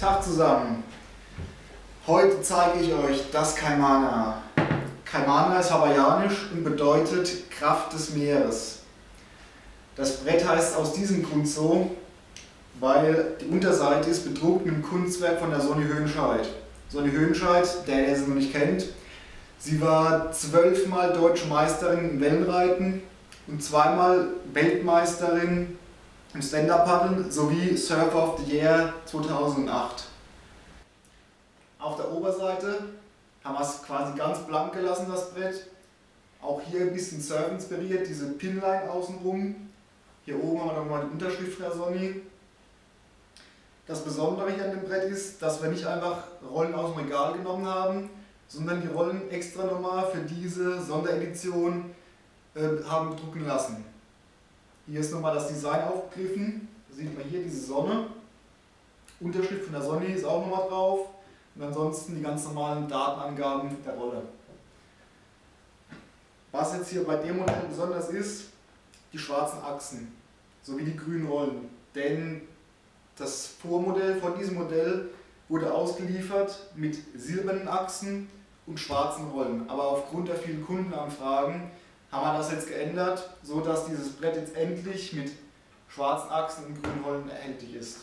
Tag zusammen. Heute zeige ich euch das Kaimana. Kaimana ist hawaiianisch und bedeutet Kraft des Meeres. Das Brett heißt aus diesem Grund so, weil die Unterseite ist bedruckt mit dem Kunstwerk von der Sonny Höhenscheid. Sonny Höhenscheid, der, der sie noch nicht kennt, sie war zwölfmal deutsche Meisterin im Wellenreiten und zweimal Weltmeisterin im Stand-Up-Paddeln sowie Surfer of the Year 2008. Auf der Oberseite haben wir es quasi ganz blank gelassen, das Brett. Auch hier ein bisschen Surf inspiriert, diese Pinline außenrum. Hier oben haben wir nochmal die Unterschrift der Sonny. Das Besondere hier an dem Brett ist, dass wir nicht einfach Rollen aus dem Regal genommen haben, sondern die Rollen extra nochmal für diese Sonderedition äh, haben drucken lassen. Hier ist nochmal das Design aufgegriffen. Da sieht man hier diese Sonne. Unterschrift von der Sonne ist auch nochmal drauf. Und ansonsten die ganz normalen Datenangaben der Rolle. Was jetzt hier bei dem Modell besonders ist, die schwarzen Achsen sowie die grünen Rollen. Denn das Vormodell von diesem Modell wurde ausgeliefert mit silbernen Achsen und schwarzen Rollen. Aber aufgrund der vielen Kundenanfragen haben wir das jetzt geändert, so dass dieses Brett jetzt endlich mit schwarzen Achsen und grünen Rollen erhältlich ist.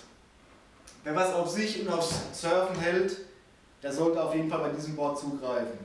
Wer was auf sich und aufs Surfen hält, der sollte auf jeden Fall bei diesem Board zugreifen.